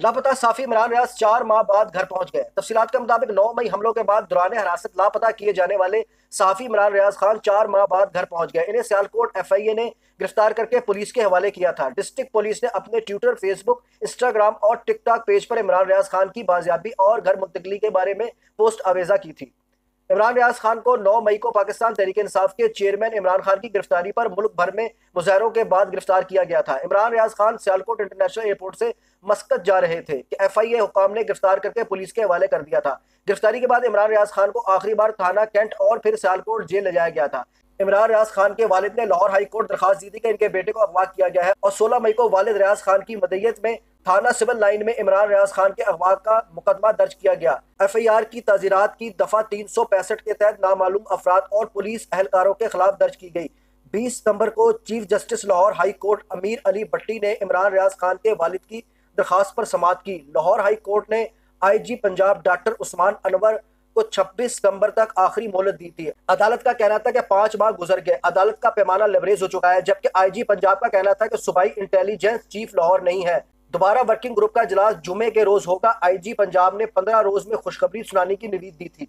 लापता साफी इमरान रियाज चार माह बाद घर पहुँच गए। तफसीत के मुताबिक नौ मई हमलों के बाद दौरान हिरासत लापता किए जाने वाले साफी इमरान रियाज खान चार माह बाद घर पहुँच गए। इन्हें सियालकोट एफ़ आई ए ने गिरफ़्तार करके पुलिस के हवाले किया था। डिस्ट्रिक्ट पुलिस ने अपने ट्विटर, फेसबुक, इंस्टाग्राम और टिकटॉक पेज पर इमरान रियाज खान की बाजियाबी और घर मुंतकली के बारे में पोस्ट आवेजा की थी। इमरान रियाज खान को 9 मई को पाकिस्तान तहरीक इंसाफ के चेयरमैन इमरान खान की गिरफ्तारी पर मुल्क भर में मुजाहरों के बाद गिरफ़्तार किया गया था। इमरान रियाज खान सियालकोट इंटरनेशनल एयरपोर्ट से मस्कत जा रहे थे कि एफ़ आई ए हुकाम ने गिरफ़्तार करके पुलिस के हवाले कर दिया था। गिरफ्तारी के बाद इमरान रियाज खान को आखिरी बार थाना कैंट और फिर सियालकोट जेल ले जाया गया था। इमरान रियाज खान के वालिद ने लाहौर हाई कोर्ट दरखास्त दी थी कि इनके बेटे को अगवा किया गया है और 16 मई को वालिद रियाज खान की मदयत में थाना सिविल लाइन में इमरान रियाज खान के अगवा का मुकदमा दर्ज किया गया। एफ़ आई आर की तजीरत की दफ़ा तीन सौ पैंसठ के तहत नामालूम अफराद और पुलिस एहलकारों के खिलाफ दर्ज की गई। बीस सितंबर को chief justice Lahore high court Amir Ali Bhatti ने इमरान रियाज खान के वालिद की दरखास्त पर समात की। लाहौर हाई कोर्ट ने I G Punjab doctor Usman Anwar को 26 सितंबर तक आखिरी मोहलत दी थी। अदालत का कहना था कि पाँच माह गुजर गए। अदालत का पैमाना लेवरेज हो चुका है, जबकि आईजी पंजाब का कहना था कि सूबाई इंटेलिजेंस चीफ लाहौर नहीं है। दोबारा वर्किंग ग्रुप का इजलास जुमे के रोज होगा। आईजी पंजाब ने पंद्रह रोज में खुशखबरी सुनाने की नवीद दी थी।